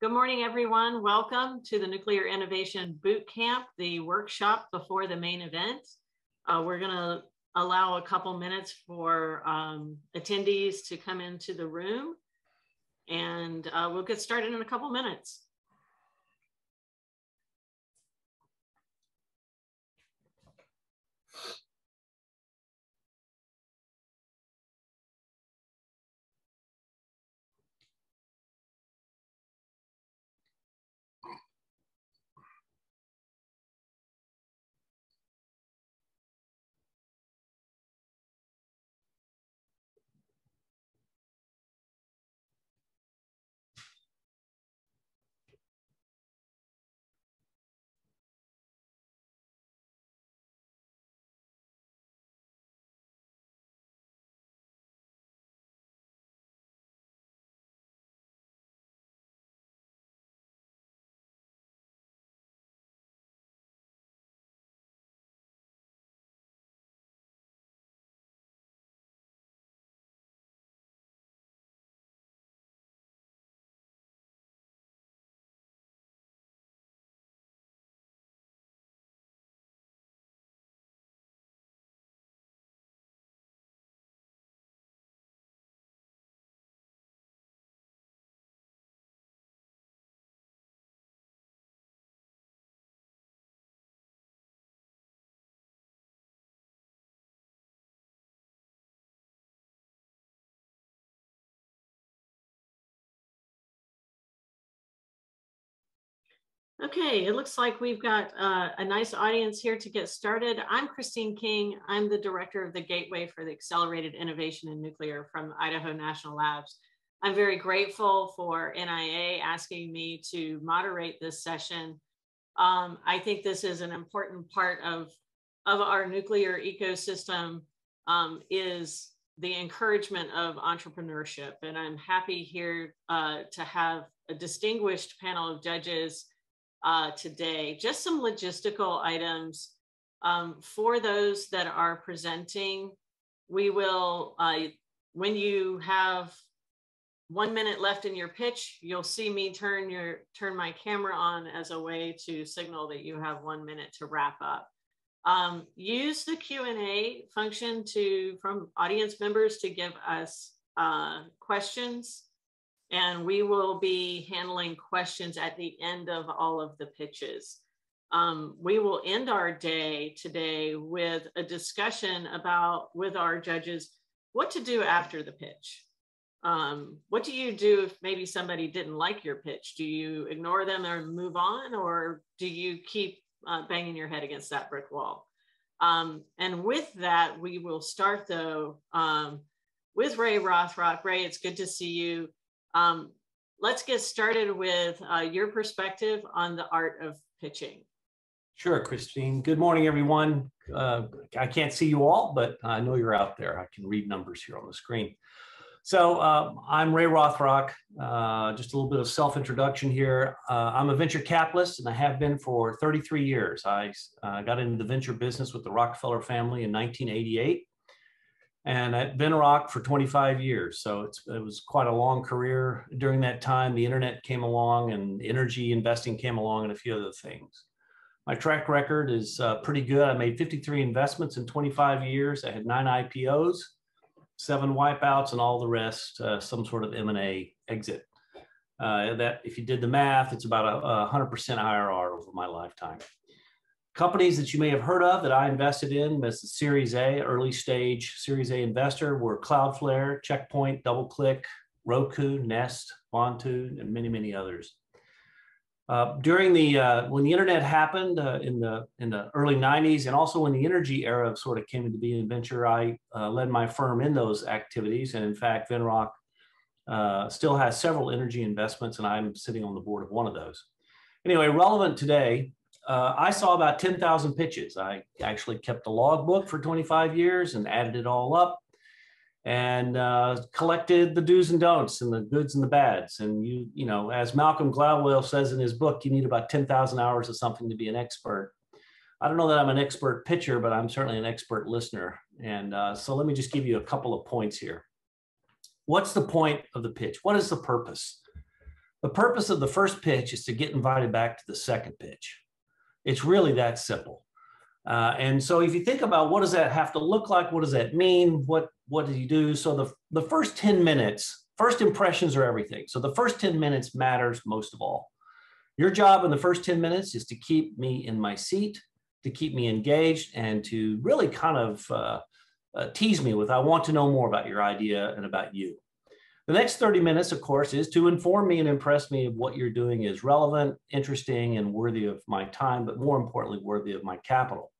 Good morning, everyone. Welcome to the Nuclear Innovation Boot Camp, the workshop before the main event. Uh, we're going to allow a couple minutes for um, attendees to come into the room, and uh, we'll get started in a couple minutes. Okay, it looks like we've got uh, a nice audience here to get started. I'm Christine King. I'm the director of the Gateway for the Accelerated Innovation in Nuclear from Idaho National Labs. I'm very grateful for NIA asking me to moderate this session. Um, I think this is an important part of, of our nuclear ecosystem um, is the encouragement of entrepreneurship. And I'm happy here uh, to have a distinguished panel of judges uh, today. Just some logistical items um, for those that are presenting. We will, uh, when you have one minute left in your pitch, you'll see me turn your turn my camera on as a way to signal that you have one minute to wrap up. Um, use the Q&A function to from audience members to give us uh, questions and we will be handling questions at the end of all of the pitches. Um, we will end our day today with a discussion about with our judges what to do after the pitch. Um, what do you do if maybe somebody didn't like your pitch? Do you ignore them or move on, or do you keep uh, banging your head against that brick wall? Um, and with that, we will start though um, with Ray Rothrock. Ray, it's good to see you. Um, let's get started with uh, your perspective on the art of pitching. Sure, Christine. Good morning, everyone. Uh, I can't see you all, but I know you're out there. I can read numbers here on the screen. So um, I'm Ray Rothrock. Uh, just a little bit of self-introduction here. Uh, I'm a venture capitalist, and I have been for 33 years. I uh, got into the venture business with the Rockefeller family in 1988 and at Venrock for 25 years. So it was quite a long career. During that time, the internet came along and energy investing came along and a few other things. My track record is uh, pretty good. I made 53 investments in 25 years. I had nine IPOs, seven wipeouts, and all the rest, uh, some sort of M&A exit. Uh, that if you did the math, it's about a, a 100% IRR over my lifetime. Companies that you may have heard of that I invested in as the Series A, early stage Series A investor were Cloudflare, Checkpoint, DoubleClick, Roku, Nest, Vontu, and many, many others. Uh, during the uh, when the internet happened uh, in the in the early 90s and also when the energy era sort of came into being in venture, I uh, led my firm in those activities. And in fact, Venrock uh, still has several energy investments, and I'm sitting on the board of one of those. Anyway, relevant today, uh, I saw about 10,000 pitches. I actually kept a logbook for 25 years and added it all up and uh, collected the do's and don'ts and the goods and the bads. And you, you know, as Malcolm Gladwell says in his book, you need about 10,000 hours of something to be an expert. I don't know that I'm an expert pitcher, but I'm certainly an expert listener. And uh, so let me just give you a couple of points here. What's the point of the pitch? What is the purpose? The purpose of the first pitch is to get invited back to the second pitch. It's really that simple. Uh, and so if you think about what does that have to look like, what does that mean? What what do you do? So the, the first 10 minutes, first impressions are everything. So the first 10 minutes matters most of all. Your job in the first 10 minutes is to keep me in my seat, to keep me engaged, and to really kind of uh, uh, tease me with, I want to know more about your idea and about you. The next 30 minutes, of course, is to inform me and impress me of what you're doing is relevant, interesting, and worthy of my time, but more importantly, worthy of my capital.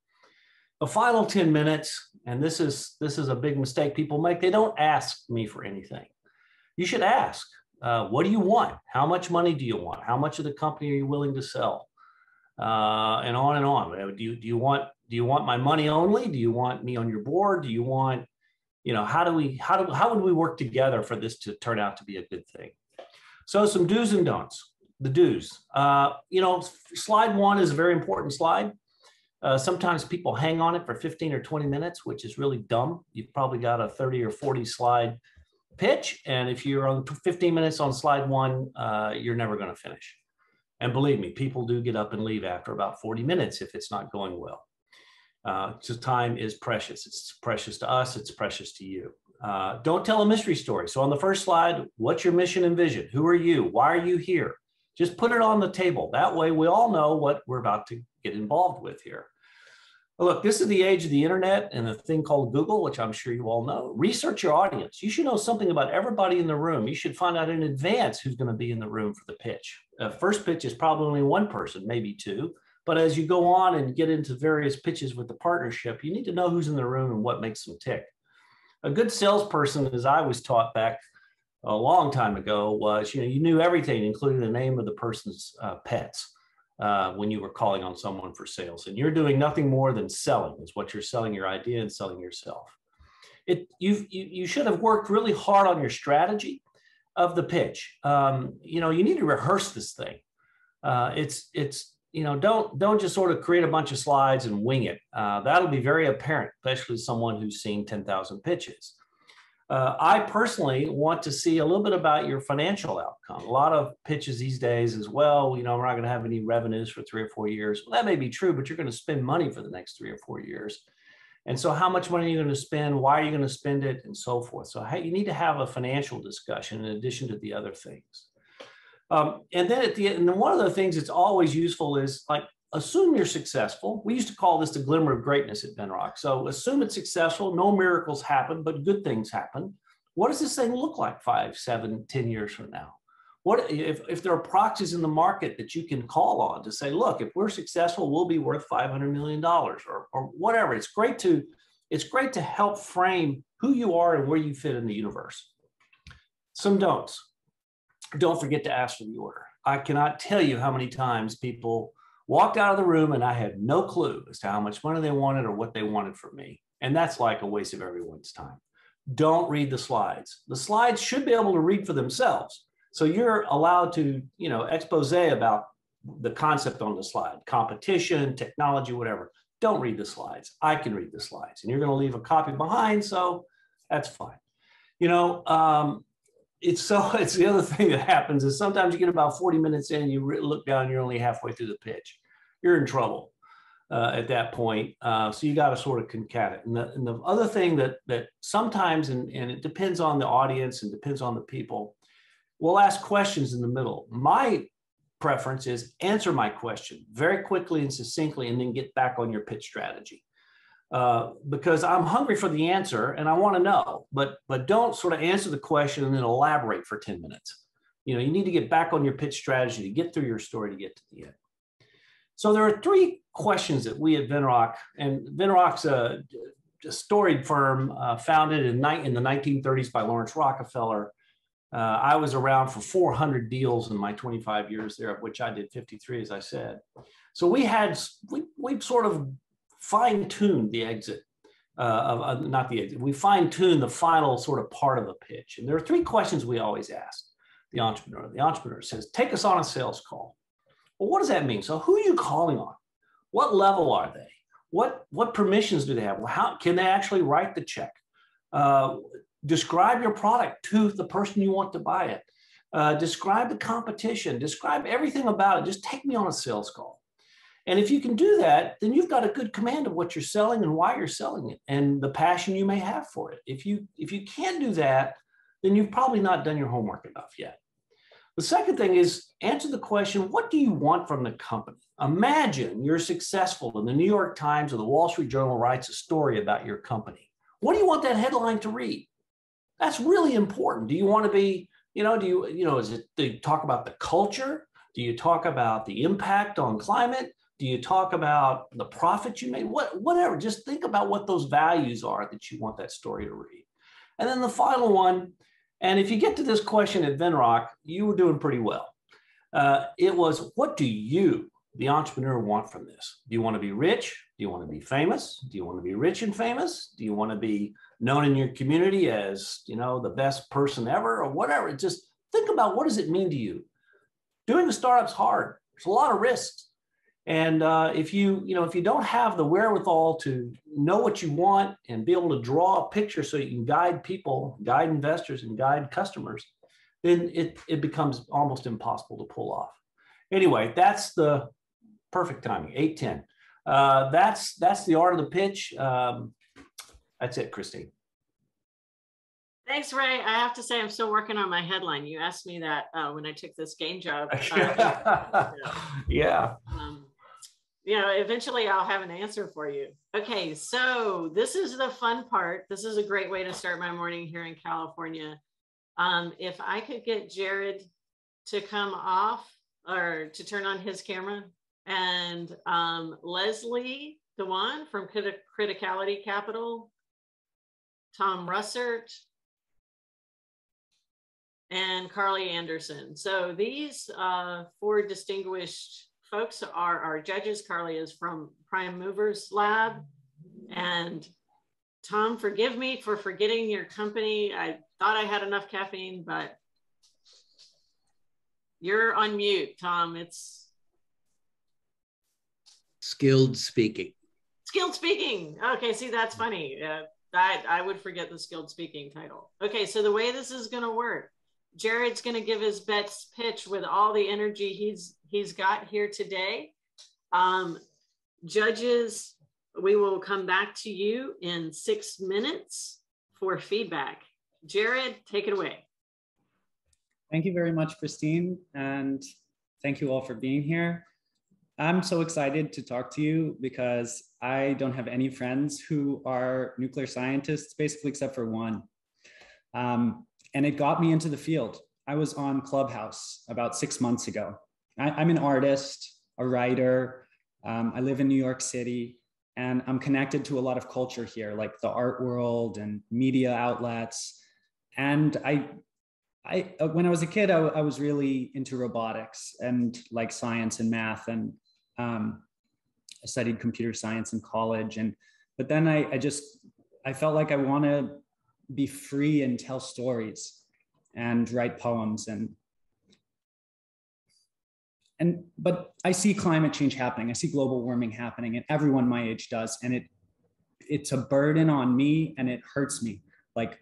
The final 10 minutes, and this is this is a big mistake people make, they don't ask me for anything. You should ask, uh, what do you want? How much money do you want? How much of the company are you willing to sell? Uh, and on and on. Do you, do you want do you want my money only? Do you want me on your board? Do you want you know, how do we, how do, how would we work together for this to turn out to be a good thing? So some do's and don'ts, the do's. Uh, you know, slide one is a very important slide. Uh, sometimes people hang on it for 15 or 20 minutes, which is really dumb. You've probably got a 30 or 40 slide pitch. And if you're on 15 minutes on slide one, uh, you're never going to finish. And believe me, people do get up and leave after about 40 minutes if it's not going well. Uh, so time is precious. It's precious to us. It's precious to you. Uh, don't tell a mystery story. So on the first slide, what's your mission and vision? Who are you? Why are you here? Just put it on the table. That way we all know what we're about to get involved with here. Look, this is the age of the internet and a thing called Google, which I'm sure you all know. Research your audience. You should know something about everybody in the room. You should find out in advance who's going to be in the room for the pitch. Uh, first pitch is probably only one person, maybe two. But as you go on and get into various pitches with the partnership, you need to know who's in the room and what makes them tick. A good salesperson, as I was taught back a long time ago, was you know you knew everything, including the name of the person's uh, pets. Uh, when you were calling on someone for sales, and you're doing nothing more than selling. Is what you're selling your idea and selling yourself. It you you should have worked really hard on your strategy of the pitch. Um, you know you need to rehearse this thing. Uh, it's it's you know, don't don't just sort of create a bunch of slides and wing it. Uh, that'll be very apparent, especially someone who's seen 10,000 pitches. Uh, I personally want to see a little bit about your financial outcome. A lot of pitches these days as well, you know, we're not going to have any revenues for three or four years. Well, that may be true, but you're going to spend money for the next three or four years. And so how much money are you going to spend? Why are you going to spend it? And so forth. So you need to have a financial discussion in addition to the other things. Um, and then at the end, and then one of the things that's always useful is like assume you're successful. We used to call this the glimmer of greatness at Venrock. So assume it's successful. No miracles happen, but good things happen. What does this thing look like five, seven, ten years from now? What if, if there are proxies in the market that you can call on to say, look, if we're successful, we'll be worth $500 million or, or whatever. It's great to it's great to help frame who you are and where you fit in the universe. Some don'ts don't forget to ask for the order. I cannot tell you how many times people walked out of the room and I had no clue as to how much money they wanted or what they wanted from me. And that's like a waste of everyone's time. Don't read the slides. The slides should be able to read for themselves. So you're allowed to, you know, expose about the concept on the slide, competition, technology, whatever. Don't read the slides. I can read the slides and you're going to leave a copy behind. So that's fine. You know, um, it's so it's the other thing that happens is sometimes you get about 40 minutes in and you look down you're only halfway through the pitch. You're in trouble uh, at that point uh, so you got to sort of concat and the, and the other thing that that sometimes and, and it depends on the audience and depends on the people we'll ask questions in the middle. My preference is answer my question very quickly and succinctly and then get back on your pitch strategy uh, because I'm hungry for the answer and I want to know, but but don't sort of answer the question and then elaborate for 10 minutes. You know, you need to get back on your pitch strategy to get through your story to get to the end. So there are three questions that we at Venrock, and Venrock's a, a storied firm uh, founded in, in the 1930s by Laurance Rockefeller. Uh, I was around for 400 deals in my 25 years there, of which I did 53, as I said. So we had, we, we sort of fine tune the exit uh, of uh, not the exit. We fine tune the final sort of part of the pitch. And there are three questions we always ask the entrepreneur. The entrepreneur says, "Take us on a sales call." Well, what does that mean? So, who are you calling on? What level are they? What what permissions do they have? Well, how can they actually write the check? Uh, describe your product to the person you want to buy it. Uh, describe the competition, describe everything about it. Just take me on a sales call. And if you can do that, then you've got a good command of what you're selling and why you're selling it and the passion you may have for it. If you if you can't do that, then you've probably not done your homework enough yet. The second thing is answer the question, what do you want from the company? Imagine you're successful and the New York Times or the Wall Street Journal writes a story about your company. What do you want that headline to read? That's really important. Do you want to be, you know, do you, you know, is it, do you talk about the culture? Do you talk about the impact on climate? Do you talk about the profit you made? What, whatever. Just think about what those values are that you want that story to read. And then the final one, and if you get to this question at Venrock, you were doing pretty well. Uh, it was, what do you, the entrepreneur, want from this? Do you want to be rich? Do you want to be famous? Do you want to be rich and famous? Do you want to be known in your community as, you know, the best person ever or whatever? Just think about what does it mean to you? Doing a startup's hard. There's a lot of risks. And uh, if you, you know, if you don't have the wherewithal to know what you want and be able to draw a picture so you can guide people, guide investors, and guide customers, then it, it becomes almost impossible to pull off. Anyway, that's the perfect timing, 810. Uh, that's that's the art of the pitch. Um, that's it, Christine. Thanks, Ray. I have to say, I'm still working on my headline. You asked me that uh, when I took this game job. Uh, yeah. Um, you know, eventually I'll have an answer for you. Okay, so this is the fun part. This is a great way to start my morning here in California. Um, if I could get Jared to come off or to turn on his camera and um, Leslie Dewan from Criticality Capital, Tom Rusert, and Carly Anderson. So these uh, four distinguished folks are our judges. Carly is from Prime Movers Lab. And Tom, forgive me for forgetting your company. I thought I had enough caffeine, but you're on mute, Tom. It's skilled speaking. Skilled speaking. Okay, see, that's funny. Uh, I, I would forget the skilled speaking title. Okay, so the way this is going to work, Jared's going to give his best pitch with all the energy he's he's got here today. Um, judges, we will come back to you in six minutes for feedback. Jared, take it away. Thank you very much, Christine, and thank you all for being here. I'm so excited to talk to you because I don't have any friends who are nuclear scientists, basically, except for one. Um, and it got me into the field. I was on Clubhouse about six months ago. I, am an artist, a writer. Um, I live in New York City, and I'm connected to a lot of culture here, like the art world and media outlets. And I, I uh, when I was a kid, I, I was really into robotics and like science and math, and um, I studied computer science in college. And but then I, I just I felt like I want to be free and tell stories and write poems and and but i see climate change happening. I see global warming happening and everyone my age does and it it's a burden on me and it hurts me. Like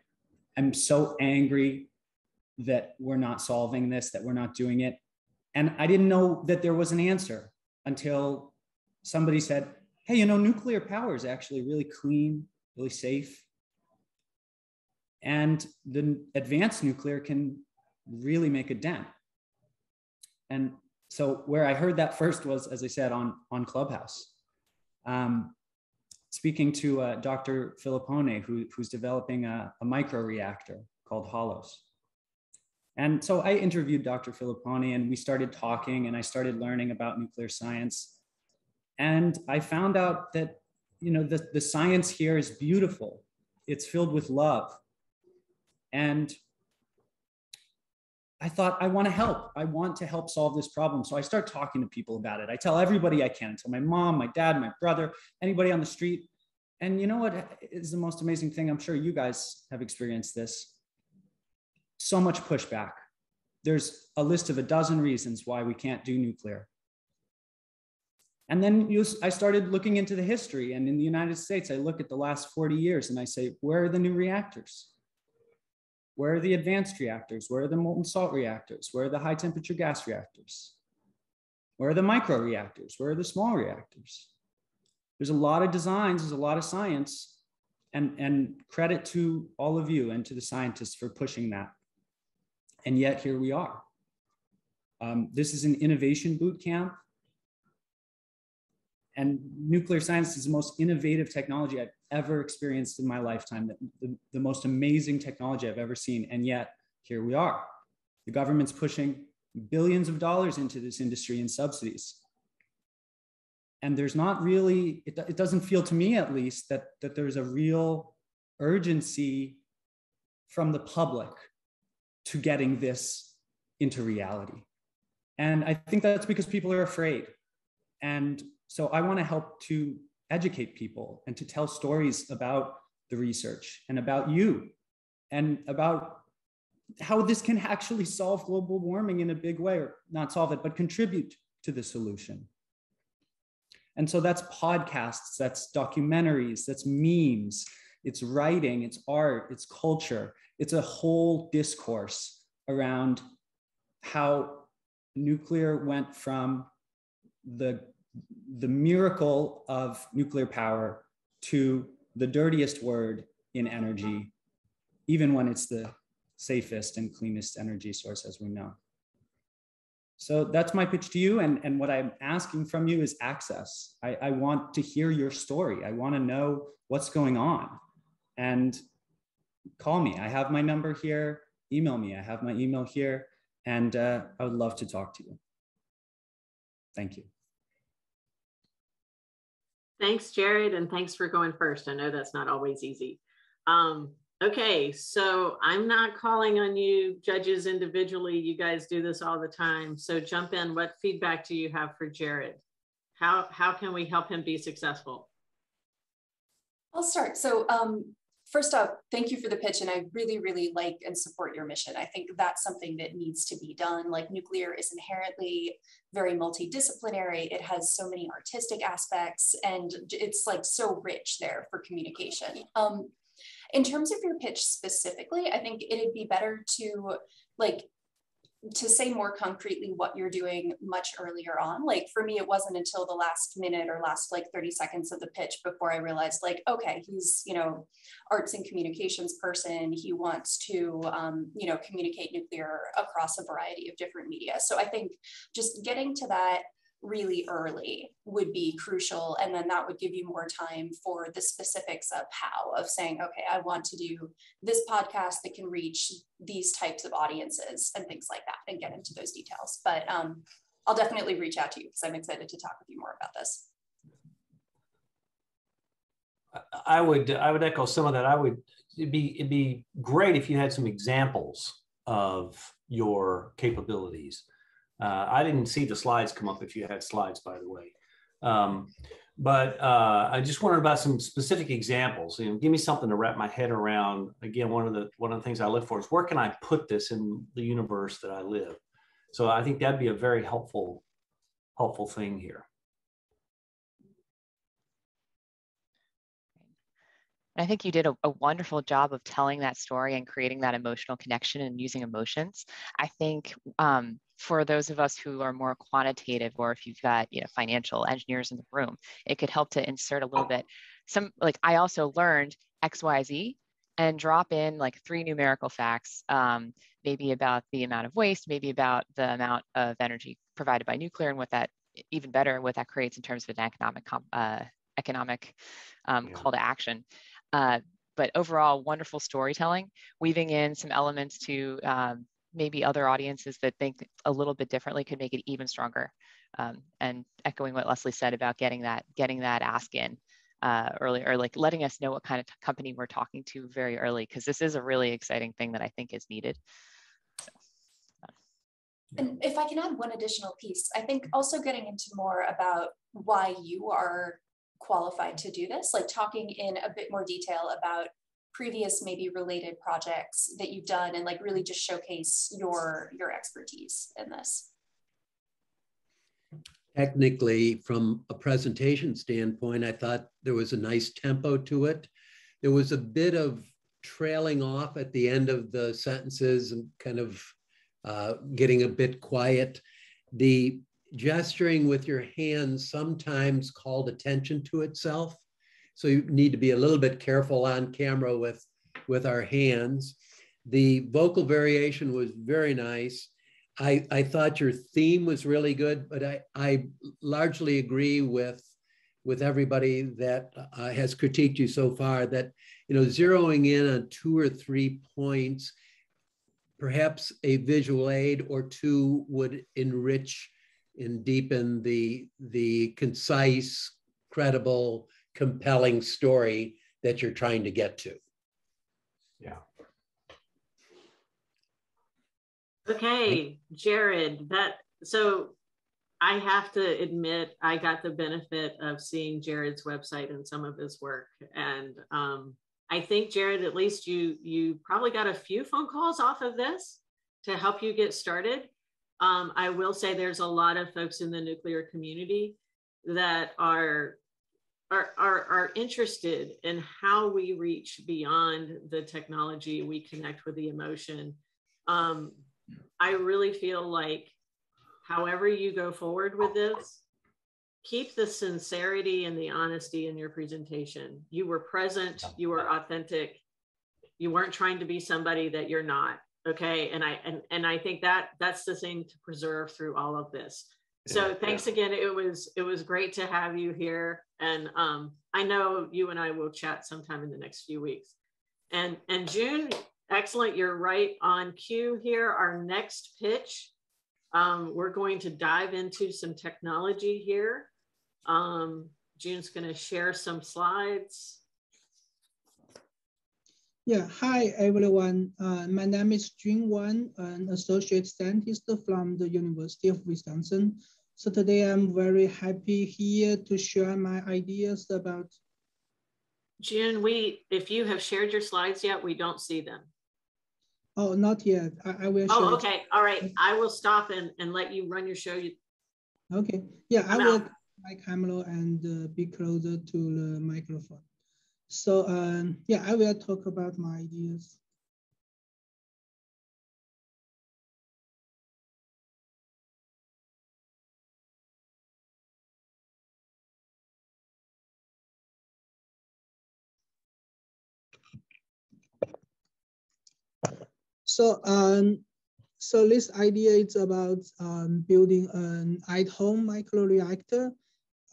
i'm so angry that we're not solving this that we're not doing it. And i didn't know that there was an answer until somebody said hey you know nuclear power is actually really clean really safe and the advanced nuclear can really make a dent. And so where I heard that first was, as I said, on, on Clubhouse. Um, speaking to uh, Dr. Filippone, who, who's developing a, a microreactor called HOLOS. And so I interviewed Dr. Filippone and we started talking and I started learning about nuclear science. And I found out that, you know, the, the science here is beautiful. It's filled with love. And I thought, I want to help. I want to help solve this problem. So I start talking to people about it. I tell everybody I can, I tell my mom, my dad, my brother, anybody on the street. And you know what is the most amazing thing? I'm sure you guys have experienced this. So much pushback. There's a list of a dozen reasons why we can't do nuclear. And then you, I started looking into the history. And in the United States, I look at the last 40 years and I say, where are the new reactors? Where are the advanced reactors? Where are the molten salt reactors? Where are the high temperature gas reactors? Where are the micro reactors? Where are the small reactors? There's a lot of designs, there's a lot of science, and, and credit to all of you and to the scientists for pushing that. And yet here we are. Um, this is an innovation boot camp. And nuclear science is the most innovative technology I've ever experienced in my lifetime, the, the, most amazing technology I've ever seen. And yet here we are. The government's pushing billions of dollars into this industry in subsidies. And there's not really, it, it doesn't feel to me at least that, that there's a real urgency from the public to getting this into reality. And I think that's because people are afraid. And so I want to help to educate people and to tell stories about the research and about you and about how this can actually solve global warming in a big way, or not solve it, but contribute to the solution. And so that's podcasts, that's documentaries, that's memes, it's writing, it's art, it's culture, it's a whole discourse around how nuclear went from the, the miracle of nuclear power to the dirtiest word in energy, even when it's the safest and cleanest energy source as we know. So that's my pitch to you. And, and what I'm asking from you is access. I, I want to hear your story. I want to know what's going on. And call me. I have my number here. Email me. I have my email here. And uh, I would love to talk to you. Thank you. Thanks, Jared. And thanks for going first. I know that's not always easy. Um, Okay, so I'm not calling on you judges individually. You guys do this all the time. So jump in. What feedback do you have for Jared? How, how can we help him be successful? I'll start. So um, first off, thank you for the pitch. And I really, really like and support your mission. I think that's something that needs to be done. Like nuclear is inherently very multidisciplinary. It has so many artistic aspects and it's like so rich there for communication. Um, in terms of your pitch specifically, I think it'd be better to like to say more concretely what you're doing much earlier on. Like for me, it wasn't until the last minute or last like 30 seconds of the pitch before I realized like, okay, he's, you know, arts and communications person. He wants to, um, you know, communicate nuclear across a variety of different media. So I think just getting to that really early would be crucial. And then that would give you more time for the specifics of how, of saying, okay, I want to do this podcast that can reach these types of audiences and things like that and get into those details. But um, I'll definitely reach out to you because I'm excited to talk with you more about this. I would I would echo some of that. I would it'd be it'd be great if you had some examples of your capabilities uh, I didn't see the slides come up if you had slides, by the way. Um, but uh, I just wondered about some specific examples. You know, give me something to wrap my head around. Again, one of the one of the things I look for is where can I put this in the universe that I live. So I think that'd be a very helpful helpful thing here. I think you did a, a, wonderful job of telling that story and creating that emotional connection and using emotions. I think um, for those of us who are more quantitative, or if you've got you know financial engineers in the room, it could help to insert a little bit. Some like I also learned X, Y, Z, and drop in like three numerical facts, um, maybe about the amount of waste, maybe about the amount of energy provided by nuclear, and what that even better what that creates in terms of an economic uh, economic um, yeah. call to action. Uh, but overall, wonderful storytelling, weaving in some elements to um, maybe other audiences that think a little bit differently could make it even stronger. Um, and echoing what Leslie said about getting that getting that ask in uh, early, or like letting us know what kind of company we're talking to very early, because this is a really exciting thing that I think is needed. Uh. And if I can add one additional piece, I think also getting into more about why you are qualified to do this, like talking in a bit more detail about previous maybe related projects that you've done and like really just showcase your your expertise in this technically from a presentation standpoint i thought there was a nice tempo to it there was a bit of trailing off at the end of the sentences and kind of uh, getting a bit quiet. The gesturing with your hands sometimes called attention to itself. So you need to be a little bit careful on camera with, with our hands. The vocal variation was very nice. I, I thought your theme was really good, but I, I largely agree with, with everybody that uh, has critiqued you so far that, you know, zeroing in on two or three points, perhaps a visual aid or two would enrich and deepen the, the concise, credible, compelling story that you're trying to get to. Yeah. Okay, Jared, that so I have to admit I got the benefit of seeing Jared's website and some of his work. And um, I think Jared, at least you you probably got a few phone calls off of this to help you get started. Um, I will say there's a lot of folks in the nuclear community that are are, are, are interested in how we reach beyond the technology, we connect with the emotion. Um, I really feel like however you go forward with this, keep the sincerity and the honesty in your presentation. You were present, you were authentic, you weren't trying to be somebody that you're not. Okay. And I and and I think that that's the thing to preserve through all of this. So thanks again. It was it was great to have you here. And um, I know you and I will chat sometime in the next few weeks. And and June, excellent. You're right on cue here. Our next pitch, um, we're going to dive into some technology here. Um, June's going to share some slides. Yeah, hi everyone. Uh, my name is Jun Wan, an associate scientist from the University of Wisconsin. So today I'm very happy here to share my ideas about. June, we, if you have shared your slides yet, we don't see them. Oh, not yet. I, I will. Oh, okay. All right. I will stop and, and let you run your show. Okay. Yeah, I will my camera and uh, be closer to the microphone. So um, yeah, I will talk about my ideas. So um, so this idea is about um, building an at-home microreactor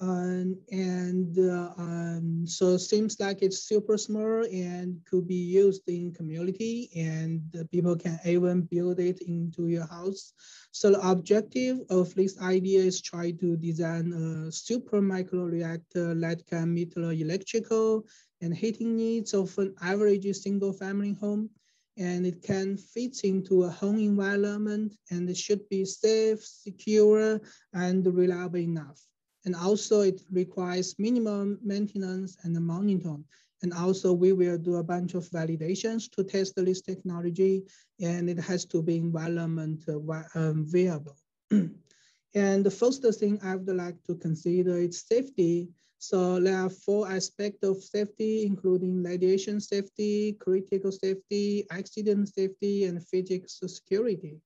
and uh, um, so it seems like it's super small and could be used in community and people can even build it into your house. So the objective of this idea is try to design a super micro reactor that can meet the electrical and heating needs of an average single family home. And it can fit into a home environment and it should be safe, secure, and reliable enough. And also it requires minimum maintenance and monitoring. And also we will do a bunch of validations to test this technology and it has to be environment uh, um, viable. and the first thing I would like to consider is safety. So there are four aspects of safety, including radiation safety, critical safety, accident safety, and physical security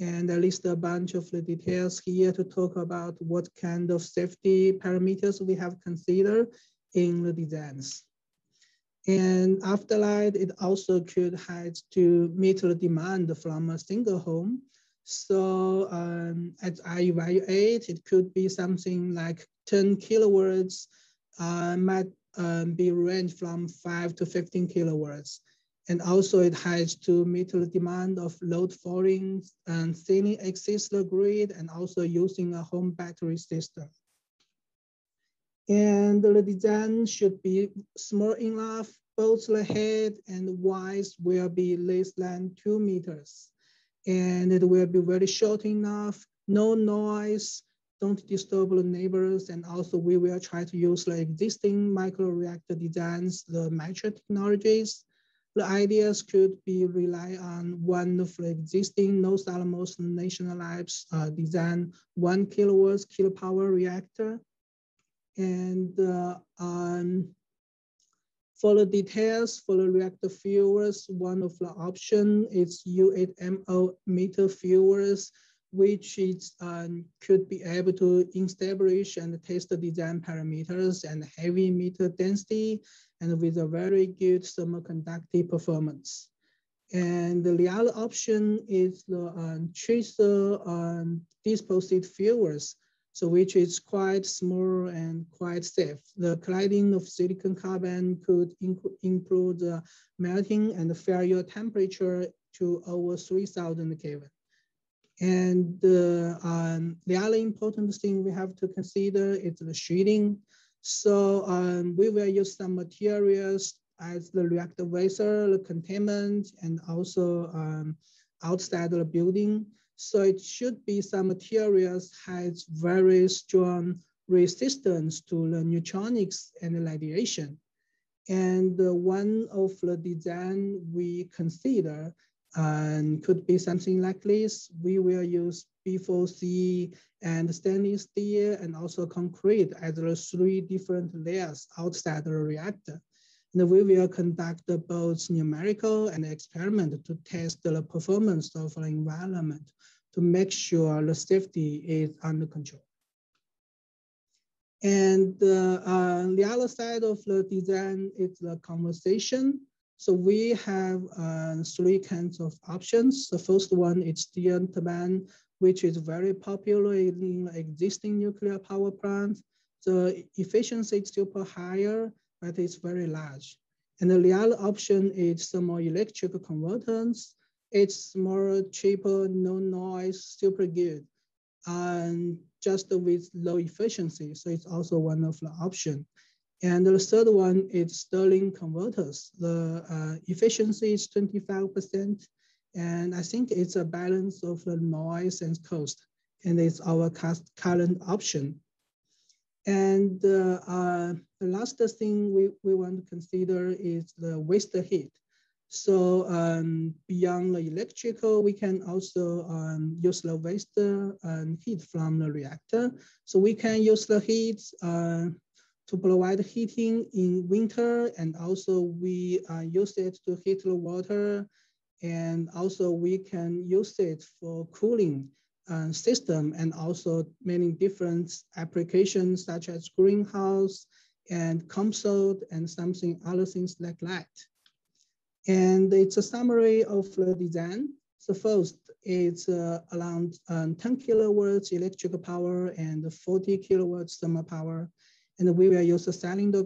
and I list a bunch of the details here to talk about what kind of safety parameters we have considered in the designs. And after that, it also could have to meet the demand from a single home. So um, as I evaluate, it could be something like 10 kilowatts, uh, might um, be range from 5 to 15 kilowatts. And also it has to meet the demand of load falling and thinning the grid and also using a home battery system. And the design should be small enough, both the head and width will be less than two meters. And it will be very short enough, no noise, don't disturb the neighbors. And also we will try to use the existing microreactor designs, the mature technologies, the ideas could be rely on one of the existing Los Alamos National Labs uh, design one kilowatts kilopower reactor. And uh, um, For the details for the reactor fuels, one of the option is U8MO meter fuels, which is, um, could be able to establish and test the design parameters and heavy meter density and with a very good thermoconductive performance. And the other option is the um, TRISO um, disposite fuels, so which is quite small and quite safe. The colliding of silicon carbon could improve the melting and failure temperature to over 3000 Kelvin. And uh, um, the other important thing we have to consider is the shielding. So um, we will use some materials as the reactor vessel, the containment, and also um, outside the building. So it should be some materials has very strong resistance to the neutronics and radiation. And uh, one of the design we consider and could be something like this. We will use B4C and stainless steel and also concrete as the three different layers outside the reactor. And we will conduct both numerical and experiment to test the performance of the environment to make sure the safety is under control. And uh, uh, the other side of the design is the conversation. So we have uh, three kinds of options. The first one is steam turbine, which is very popular in existing nuclear power plants. The efficiency is super higher, but it's very large. And the other option is thermoelectric converters, it's more cheaper, no noise, super good, and just with low efficiency. So it's also one of the option. And the third one is Stirling converters. The uh, efficiency is 25%. And I think it's a balance of the noise and cost. And it's our current option. And uh, uh, the last thing we, we want to consider is the waste heat. So um, beyond the electrical, we can also um, use the waste and heat from the reactor. So we can use the heat uh, to provide heating in winter, and also we uh, use it to heat the water, and also we can use it for cooling uh, system, and also many different applications such as greenhouse and COMSOL and something other things like that. And it's a summary of the design. So first, it's uh, around um, 10 kilowatts electrical power and 40 kilowatts thermal power. And we will use the cylinder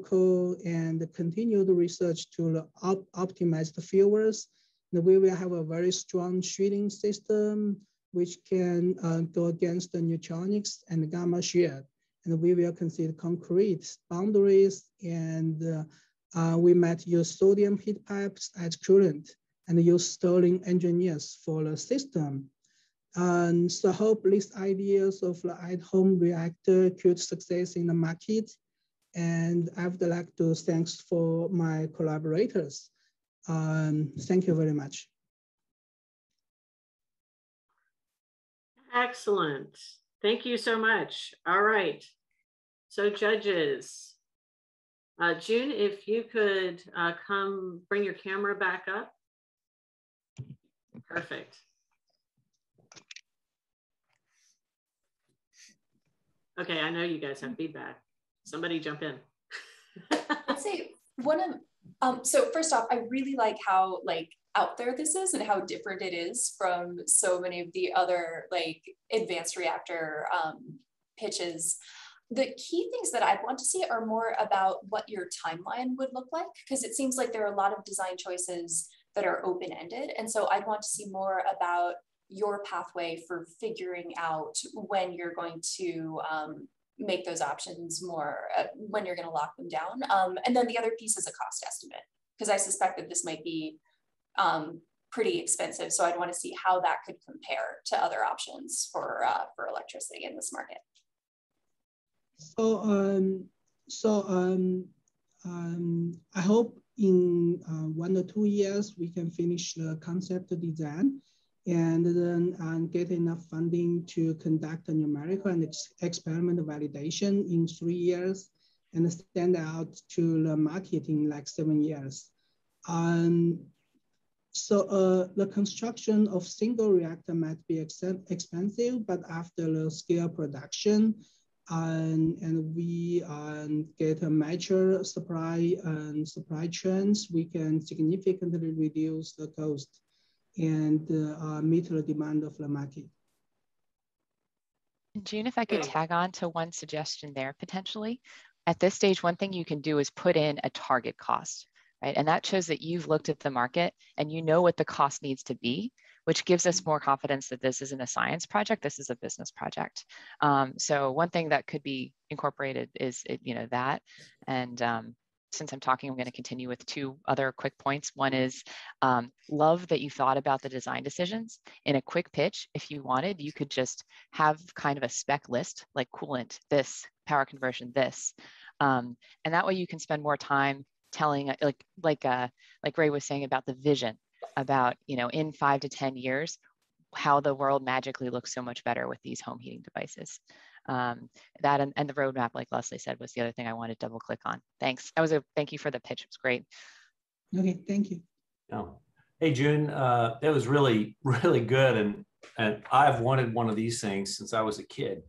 and continue the research to op optimize the fuels. We will have a very strong shielding system, which can uh, go against the neutronics and gamma shield. And we will consider concrete boundaries and uh, uh, we might use sodium heat pipes as coolant and use Stirling engineers for the system. And so I hope these ideas of the at-home reactor could success in the market. And I would like to thanks for my collaborators. Um, thank you very much. Excellent. Thank you so much. All right. So judges, uh, June, if you could uh, come bring your camera back up. Perfect. Okay, I know you guys have feedback. Somebody jump in. I'd say one of um, so first off, I really like how like out there this is and how different it is from so many of the other like advanced reactor um, pitches the key things that I'd want to see are more about what your timeline would look like, because it seems like there are a lot of design choices that are open-ended. And so I'd want to see more about your pathway for figuring out when you're going to um, make those options more, uh, when you're going to lock them down. Um, and then the other piece is a cost estimate, because I suspect that this might be um, pretty expensive. So I'd want to see how that could compare to other options for, uh, for electricity in this market. So, um, so um, um, I hope in uh, one or two years we can finish the concept design and then um, get enough funding to conduct a numerical and ex experiment validation in three years. and stand out to the market in like seven years. Um, so uh, the construction of single reactor might be ex expensive, but after the scale production, um, and we um, get a mature supply and supply chains, we can significantly reduce the cost and uh, meet the demand of the market. June, if I could tag on to one suggestion there potentially. At this stage, one thing you can do is put in a target cost, right? And that shows that you've looked at the market and you know what the cost needs to be, which gives us more confidence that this isn't a science project, this is a business project. Um, so one thing that could be incorporated is, you know, that. And um, since I'm talking, I'm going to continue with two other quick points. One is um, love that you thought about the design decisions. In a quick pitch, if you wanted, you could just have kind of a spec list like coolant, this, power conversion, this. Um, and that way you can spend more time telling uh, like like uh, like Ray was saying about the vision about you know in five to ten years how the world magically looks so much better with these home heating devices um, that and, and the roadmap, like Leslie said, was the other thing I wanted to double click on. Thanks. That was a thank you for the pitch. It was great. Okay, thank you. Oh. Hey, June, uh, that was really, really good. And, and I've wanted one of these things since I was a kid,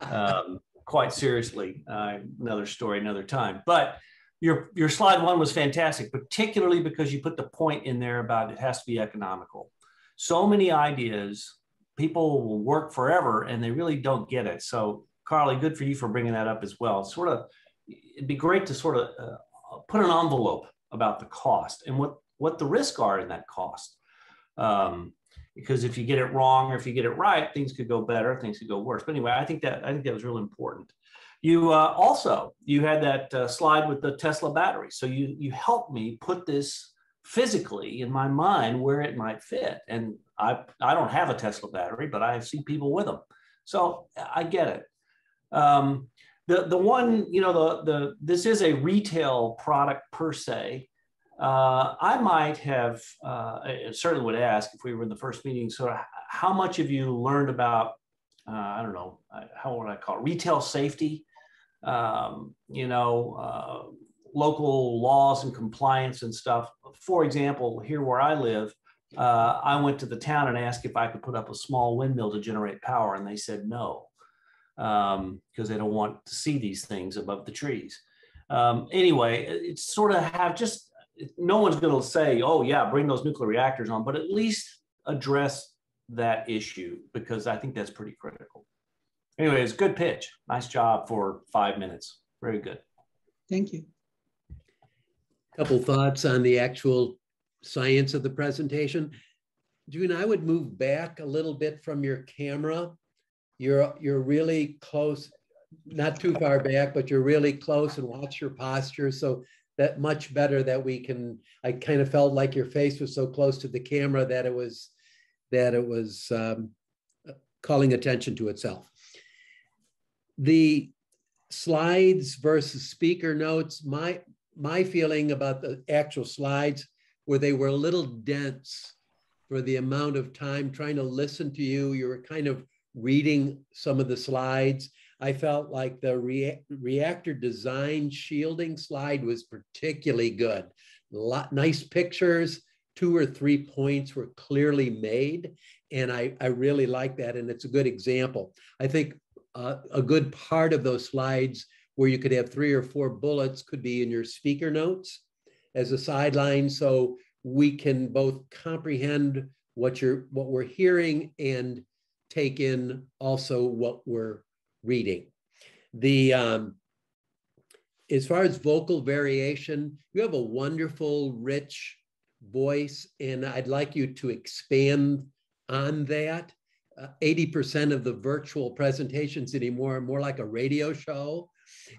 um, quite seriously. Uh, another story, another time. But your, your slide one was fantastic, particularly because you put the point in there about it has to be economical. So many ideas people will work forever and they really don't get it. So, Carly, good for you for bringing that up as well. Sort of, it'd be great to sort of uh, put an envelope about the cost and what what the risks are in that cost. Um, because if you get it wrong or if you get it right, things could go better, things could go worse. But anyway, I think that I think that was really important. You uh, also you had that uh, slide with the Tesla battery, so you you helped me put this physically in my mind where it might fit. And I, I don't have a Tesla battery, but I see people with them. So I get it. Um, the, the one, you know, the, the, this is a retail product per se. Uh, I might have, uh, I certainly would ask if we were in the first meeting, so how much have you learned about, uh, I don't know, uh, how would I call it, retail safety? Um, you know, uh, local laws and compliance and stuff. For example, here where I live, uh, I went to the town and asked if I could put up a small windmill to generate power, and they said no, because um, they don't want to see these things above the trees. Um, anyway, it's sort of have just no one's going to say, oh, yeah, bring those nuclear reactors on, but at least address that issue because I think that's pretty critical. Anyways, good pitch. Nice job for five minutes. Very good. Thank you. Couple thoughts on the actual science of the presentation. June, I would move back a little bit from your camera. You're, you're really close, not too far back, but you're really close and watch your posture. So that much better that we can, I kind of felt like your face was so close to the camera that it was, that it was um, calling attention to itself. The slides versus speaker notes, my, my feeling about the actual slides where they were a little dense for the amount of time trying to listen to you. You were kind of reading some of the slides. I felt like the rea reactor design shielding slide was particularly good. A Lot, nice pictures, two or three points were clearly made. And I, I really like that. And it's a good example. I think uh, a good part of those slides where you could have three or four bullets could be in your speaker notes as a sideline so we can both comprehend what you're what we're hearing and take in also what we're reading. The um, as far as vocal variation you have a wonderful rich voice and i'd like you to expand on that. Uh, 80% of the virtual presentations anymore are more like a radio show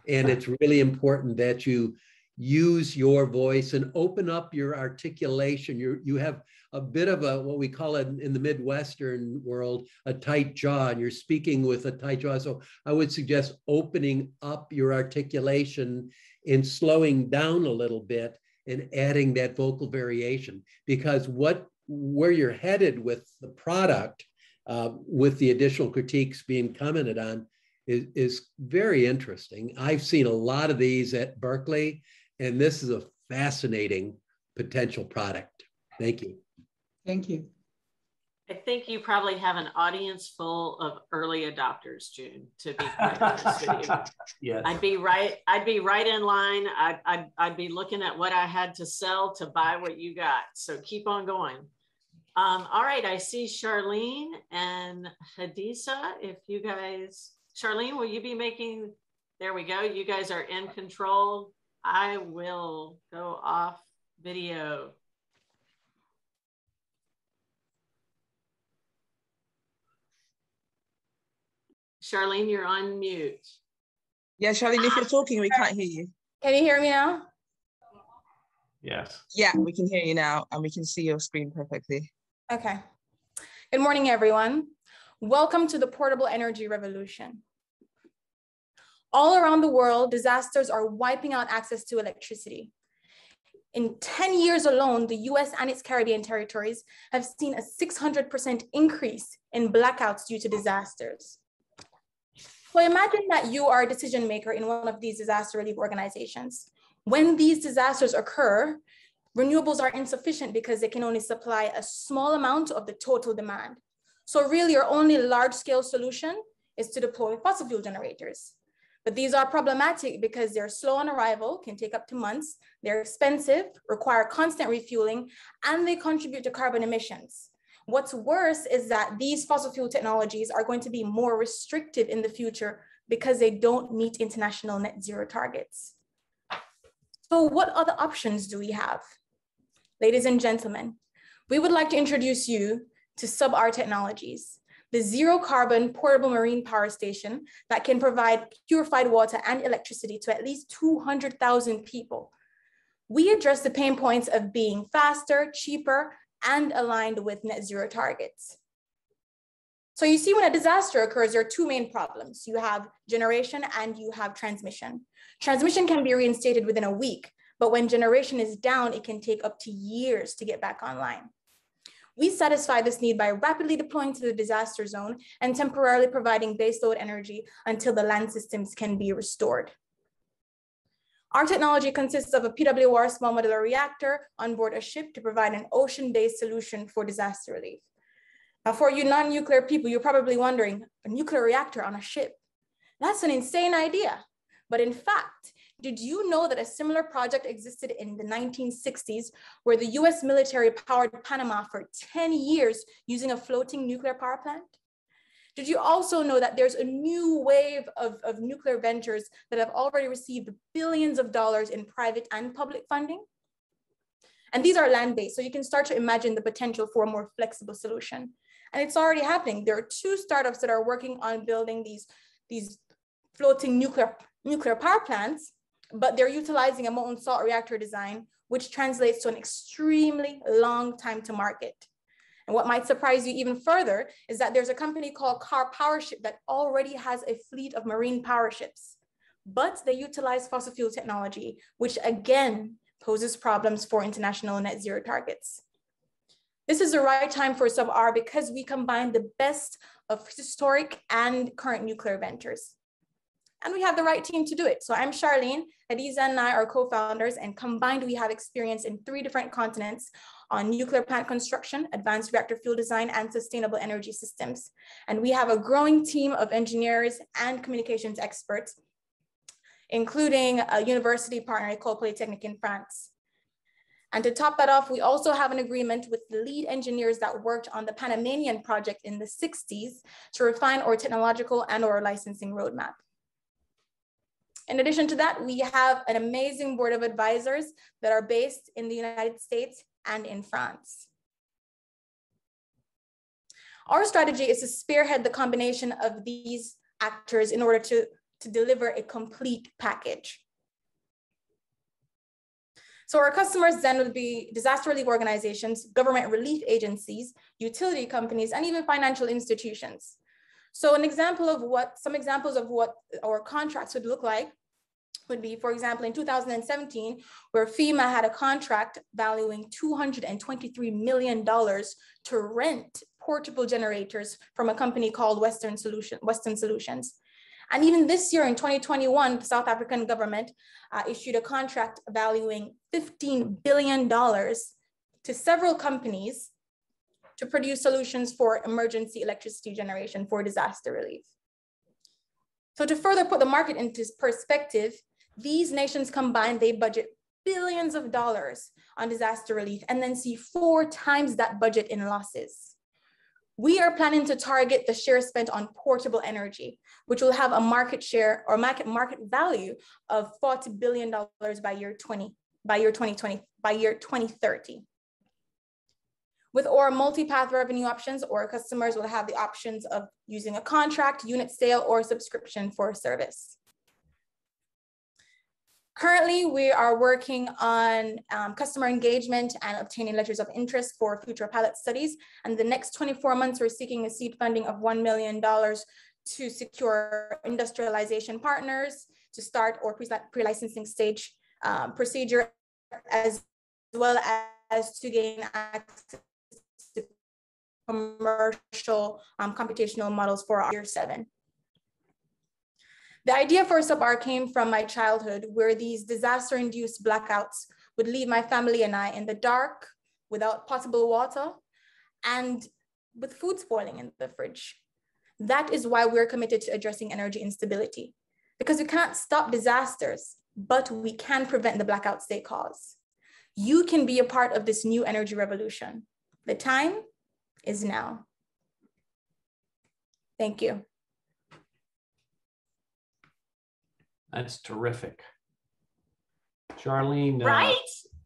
and it's really important that you use your voice and open up your articulation. You you have a bit of a what we call it in the Midwestern world a tight jaw, and you're speaking with a tight jaw. So I would suggest opening up your articulation and slowing down a little bit and adding that vocal variation because what where you're headed with the product uh, with the additional critiques being commented on is, is very interesting. I've seen a lot of these at Berkeley, and this is a fascinating potential product. Thank you. Thank you. I think you probably have an audience full of early adopters, June. To be quite honest with you, yes. I'd be right. I'd be right in line. I'd, I'd I'd be looking at what I had to sell to buy what you got. So keep on going. Um, all right, I see Charlene and Hadisa. If you guys, Charlene, will you be making? There we go. You guys are in control. I will go off video. Charlene, you're on mute. Yeah, Charlene, if you're ah. talking, we can't hear you. Can you hear me now? Yes. Yeah, we can hear you now and we can see your screen perfectly. Okay. Good morning, everyone. Welcome to the portable energy revolution. All around the world, disasters are wiping out access to electricity. In 10 years alone, the US and its Caribbean territories have seen a 600% increase in blackouts due to disasters. So imagine that you are a decision maker in one of these disaster relief organizations. When these disasters occur, renewables are insufficient because they can only supply a small amount of the total demand. So really your only large scale solution is to deploy fossil fuel generators. But these are problematic because they're slow on arrival, can take up to months, they're expensive, require constant refueling, and they contribute to carbon emissions. What's worse is that these fossil fuel technologies are going to be more restrictive in the future because they don't meet international net zero targets. So what other options do we have? Ladies and gentlemen, we would like to introduce you to SubR Technologies, the zero carbon portable marine power station that can provide purified water and electricity to at least 200,000 people. We address the pain points of being faster, cheaper, and aligned with net zero targets. So you see when a disaster occurs, there are two main problems. You have generation and you have transmission. Transmission can be reinstated within a week, but when generation is down, it can take up to years to get back online. We satisfy this need by rapidly deploying to the disaster zone and temporarily providing baseload energy until the land systems can be restored. Our technology consists of a PWR small modular reactor on board a ship to provide an ocean-based solution for disaster relief. Now, for you non-nuclear people, you're probably wondering, a nuclear reactor on a ship? That's an insane idea. But in fact, did you know that a similar project existed in the 1960s where the US military powered Panama for 10 years using a floating nuclear power plant? Did you also know that there's a new wave of, of nuclear ventures that have already received billions of dollars in private and public funding? And these are land-based, so you can start to imagine the potential for a more flexible solution. And it's already happening. There are two startups that are working on building these, these floating nuclear, nuclear power plants, but they're utilizing a molten salt reactor design, which translates to an extremely long time to market. And what might surprise you even further is that there's a company called Karpowership that already has a fleet of marine power ships, but they utilize fossil fuel technology, which again poses problems for international net zero targets. This is the right time for sub-R because we combine the best of historic and current nuclear ventures. And we have the right team to do it. So I'm Charlene, Hadiza and I are co-founders and combined we have experience in three different continents on nuclear plant construction, advanced reactor fuel design, and sustainable energy systems. And we have a growing team of engineers and communications experts, including a university partner, École Polytechnique in France. And to top that off, we also have an agreement with the lead engineers that worked on the Panamanian project in the 60s to refine our technological and our licensing roadmap. In addition to that, we have an amazing board of advisors that are based in the United States and in France. Our strategy is to spearhead the combination of these actors in order to, to deliver a complete package. So our customers then would be disaster relief organizations, government relief agencies, utility companies, and even financial institutions. So an example of what, some examples of what our contracts would look like would be, for example, in 2017, where FEMA had a contract valuing $223 million to rent portable generators from a company called Western, Solution, Western Solutions. And even this year in 2021, the South African government uh, issued a contract valuing $15 billion to several companies to produce solutions for emergency electricity generation for disaster relief. So to further put the market into perspective, these nations combined, they budget billions of dollars on disaster relief and then see four times that budget in losses. We are planning to target the share spent on portable energy, which will have a market share or market market value of $40 billion by year 20, by year 2020, by year 2030. With multi-path revenue options, or customers will have the options of using a contract, unit sale, or subscription for a service. Currently, we are working on um, customer engagement and obtaining letters of interest for future pilot studies. And the next 24 months, we're seeking a seed funding of $1 million to secure industrialization partners to start or pre-licensing stage um, procedure, as well as to gain access commercial um, computational models for our year seven. The idea for SubR came from my childhood where these disaster induced blackouts would leave my family and I in the dark without potable water and with food spoiling in the fridge. That is why we're committed to addressing energy instability because we can't stop disasters, but we can prevent the blackouts they cause. You can be a part of this new energy revolution. The time is now. Thank you. That's terrific. Charlene. Uh, right?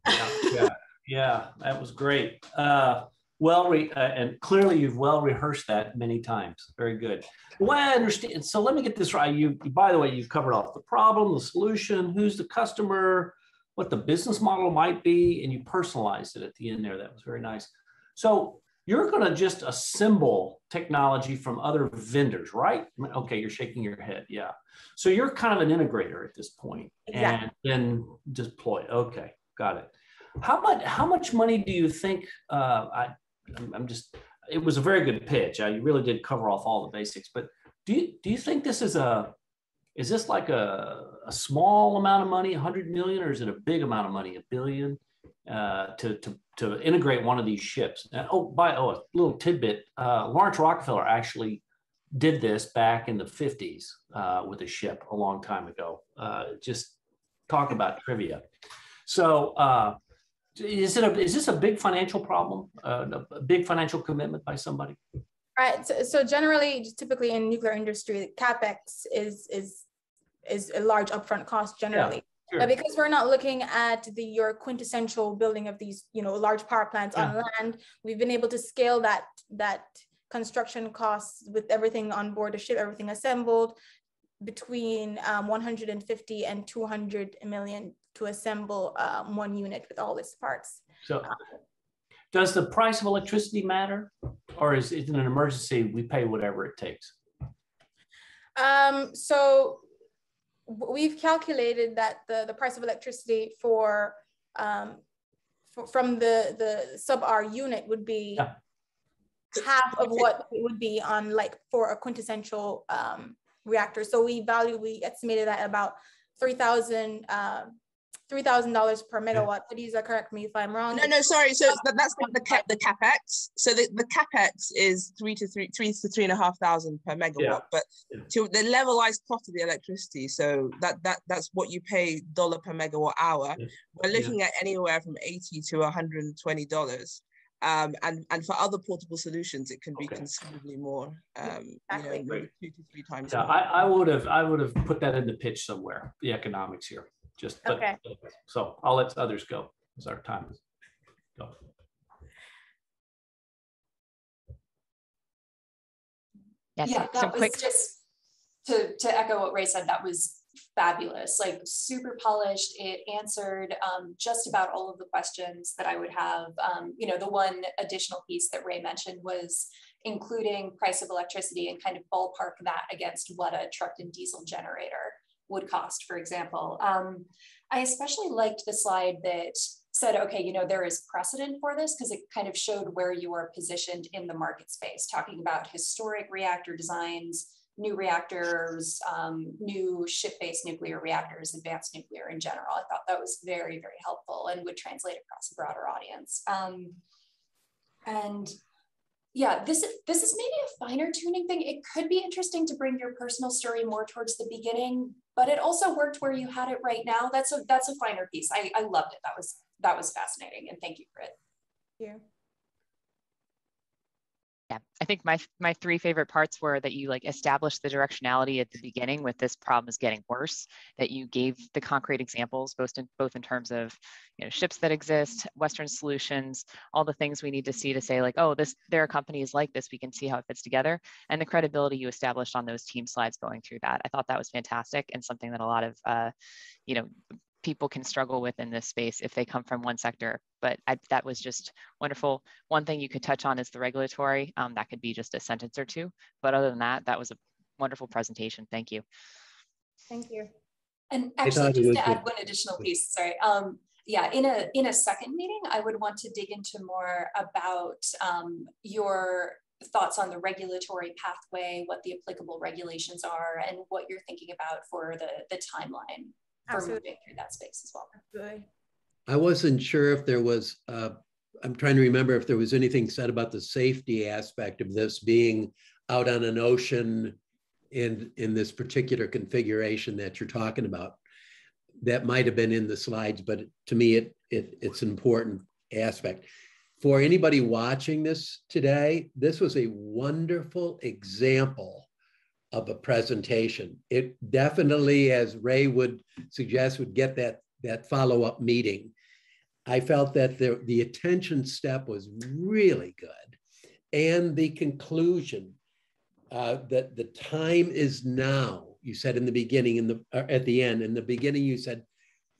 yeah, yeah, yeah, that was great. Uh, well, re- uh, and clearly you've well rehearsed that many times. Very good. Well, I understand. So let me get this right. You, by the way, you've covered off the problem, the solution, who's the customer, what the business model might be, and you personalized it at the end there. That was very nice. So you're going to just assemble technology from other vendors, right? Okay, you're shaking your head. Yeah. So you're kind of an integrator at this point exactly. and then deploy. Okay, got it. How much how much money do you think uh, I I'm just it was a very good pitch. Uh, you really did cover off all the basics, but do you do you think this is a is this like a, a small amount of money, 100 million, or is it a big amount of money, a billion? Uh, to, to, to integrate one of these ships. And, oh, by oh, a little tidbit: uh, Laurance Rockefeller actually did this back in the 50s uh, with a ship a long time ago. Uh, just talk about trivia. So, uh, is it a, is this a big financial problem? Uh, a big financial commitment by somebody? Right. So, so generally, typically in nuclear industry, capex is is is a large upfront cost generally. Sure. But because we're not looking at the your quintessential building of these, you know, large power plants yeah. on land, we've been able to scale that that construction costs with everything on board the ship, everything assembled, between um, 150 and 200 million to assemble um, one unit with all its parts. So, uh, does the price of electricity matter, or is it an emergency? We pay whatever it takes. Um, so we've calculated that the, the price of electricity for, um, for from the, the sub R unit would be yeah. half of what it would be on like for a quintessential um, reactor. So we value, we estimated that about 3,000 uh, three thousand dollars per megawatt. Please uh, correct me if I'm wrong. No, no, sorry. So that's not the cap, the capex. So the, the capex is three to three, three to three and a half thousand per megawatt. Yeah. But to the levelized cost of the electricity, so that that that's what you pay dollar per megawatt hour. Yeah. We're looking yeah. at anywhere from eighty to one hundred and twenty dollars. Um, and and for other portable solutions, it can be okay. considerably more. Um, exactly. you know, two to three times. Yeah, I, I would have I would have put that in the pitch somewhere. The economics here. Just, but, okay. so I'll let others go as our time is go. Yes, yeah, that was quick. just to, to echo what Ray said, that was fabulous, like super polished. It answered um, just about all of the questions that I would have. Um, you know, the one additional piece that Ray mentioned was including price of electricity and kind of ballpark that against what a trucked and diesel generator would cost, for example. Um, I especially liked the slide that said, okay, you know, there is precedent for this because it kind of showed where you are positioned in the market space, talking about historic reactor designs, new reactors, um, new ship-based nuclear reactors, advanced nuclear in general. I thought that was very, very helpful and would translate across a broader audience. Um, and yeah, this, this is maybe a finer tuning thing. It could be interesting to bring your personal story more towards the beginning, but it also worked where you had it right now. That's a, that's a finer piece. I, I loved it. That was, that was fascinating. And thank you for it. Thank you yeah i think my my three favorite parts were that you like established the directionality at the beginning with this problem is getting worse that you gave the concrete examples both in both in terms of you know ships that exist western solutions all the things we need to see to say like oh this there are companies like this we can see how it fits together and the credibility you established on those team slides going through that. I thought that was fantastic and something that a lot of uh, you know people can struggle with in this space if they come from one sector. But I, that was just wonderful. One thing you could touch on is the regulatory. Um, that could be just a sentence or two. But other than that, that was a wonderful presentation. Thank you. Thank you. And actually, just to add one additional piece, sorry. Um, yeah, in a in a second meeting, I would want to dig into more about um, your thoughts on the regulatory pathway, what the applicable regulations are, and what you're thinking about for the the timeline for moving through that space as well. Absolutely. I wasn't sure if there was, uh, I'm trying to remember if there was anything said about the safety aspect of this being out on an ocean in, in this particular configuration that you're talking about. That might have been in the slides, but to me, it, it it's an important aspect. For anybody watching this today, this was a wonderful example of a presentation. It definitely, as Ray would suggest, would get that, that follow-up meeting. I felt that the, the attention step was really good. And the conclusion uh, that the time is now, you said in the beginning, in the uh, at the end, in the beginning, you said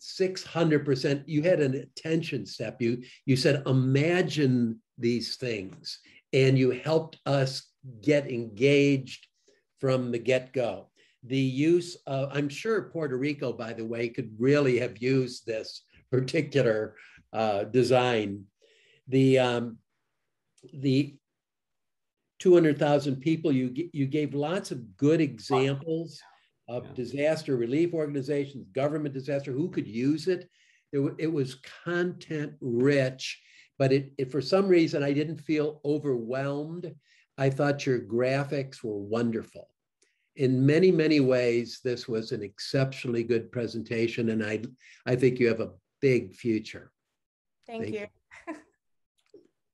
600%, you had an attention step. You, you said, imagine these things. And you helped us get engaged from the get go. The use of, I'm sure Puerto Rico, by the way, could really have used this particular uh, design. The, um, the 200,000 people, you, you gave lots of good examples of yeah. disaster relief organizations, government disaster, who could use it. It, it was content rich, but it, it, for some reason, I didn't feel overwhelmed. I thought your graphics were wonderful in many, many ways, this was an exceptionally good presentation, and I, I think you have a big future. Thank, Thank you. you.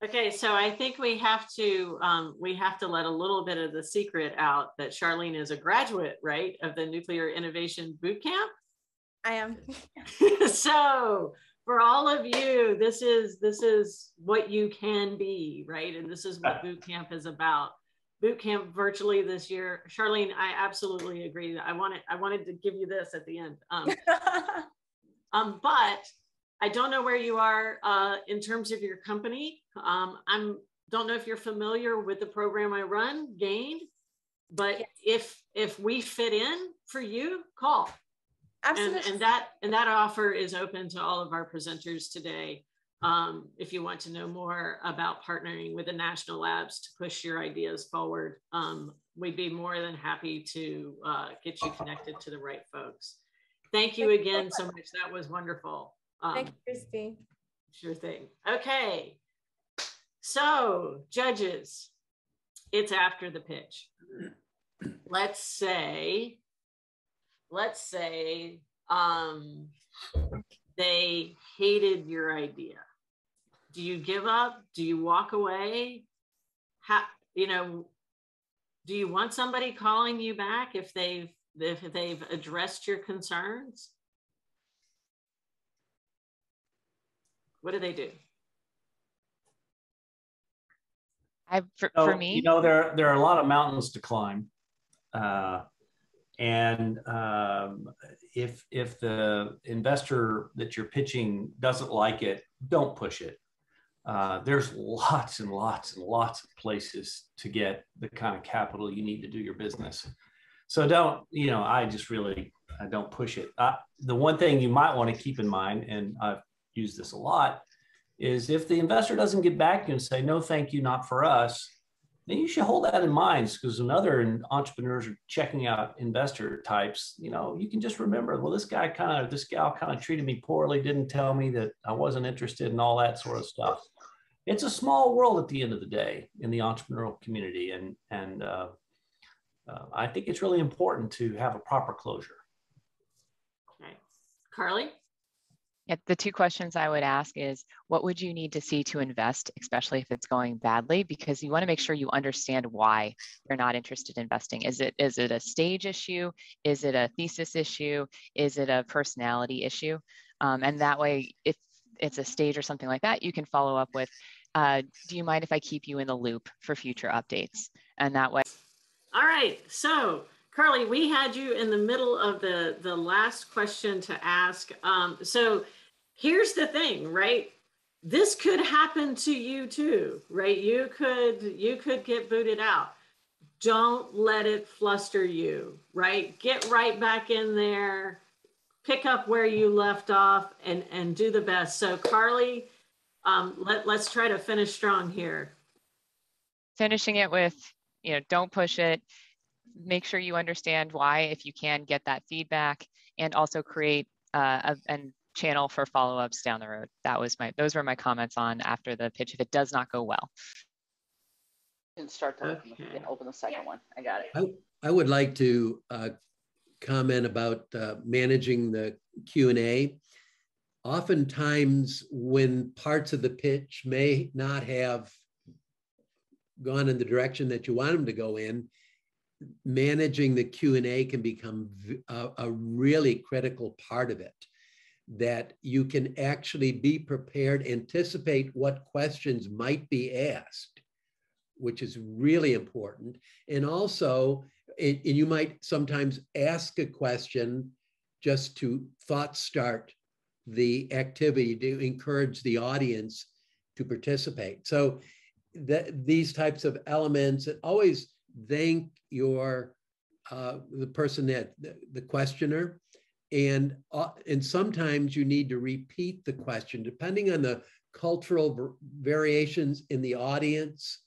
okay, so I think we have to um, we have to let a little bit of the secret out that Charlene is a graduate, right, of the Nuclear Innovation Boot Camp. I am. so for all of you, this is this is what you can be, right, and this is what boot camp is about boot camp virtually this year. Charlene, I absolutely agree. I wanted I wanted to give you this at the end. Um, um, but I don't know where you are uh, in terms of your company. Um, I'm don't know if you're familiar with the program I run, GAIN, but yes. if if we fit in for you, call. Absolutely. And, and that and that offer is open to all of our presenters today. Um, if you want to know more about partnering with the national labs to push your ideas forward, um, we'd be more than happy to uh, get you connected to the right folks. Thank you again so much. That was wonderful. Um, Thank you, Christy. Sure thing. Okay. So, judges, it's after the pitch. Let's say, let's say um, they hated your idea. Do you give up? Do you walk away? How you know do you want somebody calling you back if they've if they've addressed your concerns? What do they do? I, for, so, for me, you know, there there are a lot of mountains to climb, uh, and um, if if the investor that you're pitching doesn't like it, don't push it. Uh, there's lots and lots and lots of places to get the kind of capital you need to do your business. So don't, you know, I just really I don't push it. Uh, the one thing you might want to keep in mind, and I've used this a lot, is if the investor doesn't get back to you and say, no, thank you, not for us, then you should hold that in mind because when other entrepreneurs are checking out investor types, you know, you can just remember, well, this guy kind of, this gal kind of treated me poorly, didn't tell me that I wasn't interested in all that sort of stuff. It's a small world at the end of the day in the entrepreneurial community. And, and uh, uh, I think it's really important to have a proper closure. Okay. Carly? Yeah, the two questions I would ask is what would you need to see to invest, especially if it's going badly? Because you want to make sure you understand why you're not interested in investing. Is it is it a stage issue? Is it a thesis issue? Is it a personality issue? Um, and that way, if it's a stage or something like that, you can follow up with, uh, do you mind if I keep you in the loop for future updates? And that way. All right. So Carly, we had you in the middle of the the last question to ask. Um, so here's the thing, right? This could happen to you too, right? You could you could get booted out. Don't let it fluster you, right? Get right back in there, pick up where you left off, and and do the best. So Carly, um, let let's try to finish strong here. Finishing it with, you know, don't push it. Make sure you understand why, if you can get that feedback, and also create uh, a, and channel for follow-ups down the road. That was my, those were my comments on after the pitch if it does not go well. And start to open, the, open the second one. I got it. I, I would like to uh, comment about uh, managing the Q&A. Oftentimes when parts of the pitch may not have gone in the direction that you want them to go in, managing the Q&A can become a, a really critical part of it that you can actually be prepared, anticipate what questions might be asked, which is really important. And also, and you might sometimes ask a question just to thought start the activity to encourage the audience to participate. So that these types of elements, always thank your uh, the person that the, the questioner. And uh, and sometimes you need to repeat the question depending on the cultural variations in the audience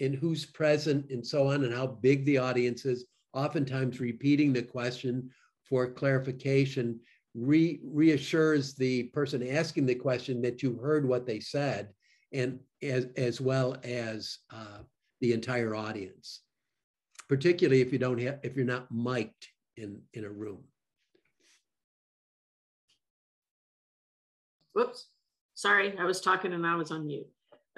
and who's present and so on and how big the audience is oftentimes repeating the question for clarification re reassures the person asking the question that you heard what they said and as, as well as uh, the entire audience particularly if you don't have if you're not mic'd in in a room Whoops. Sorry, I was talking and I was on mute.